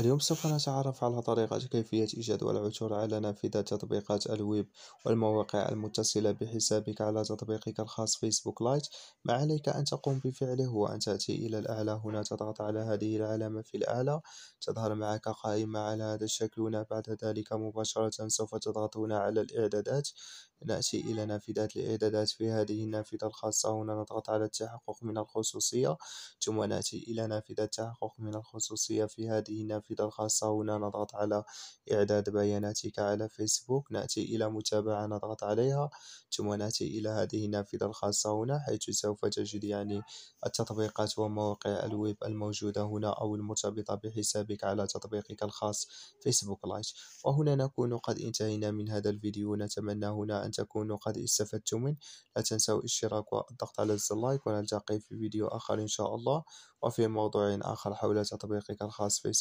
اليوم سوف نتعرف على طريقة كيفية إيجاد والعثور على نافذة تطبيقات الويب والمواقع المتصلة بحسابك على تطبيقك الخاص فيسبوك لايت ما عليك أن تقوم بفعله هو أن تأتي إلى الأعلى هنا تضغط على هذه العلامة في الأعلى تظهر معك قائمة على هذا الشكل هنا. بعد ذلك مباشرة سوف تضغط هنا على الإعدادات. نأتي إلى نافذة الإعدادات في هذه النافذة الخاصة. هنا نضغط على التحقق من الخصوصية. ثم نأتي إلى نافذة التحقق من الخصوصية في هذه النافذة الخاصة. هنا نضغط على إعداد بياناتك على فيسبوك. نأتي إلى متابعة نضغط عليها. ثم نأتي إلى هذه النافذة الخاصة هنا حيث سوف تجد يعني التطبيقات ومواقع الويب الموجودة هنا أو المرتبطة بحسابك على تطبيقك الخاص فيسبوك لايت وهنا نكون قد انتهينا من هذا الفيديو. نتمنى هنا أن تكونوا قد استفدتم منه. لا تنسوا الاشتراك والضغط على زر لايك ونلتقي في فيديو آخر إن شاء الله. وفي موضوع آخر حول تطبيقك الخاص فيسبوك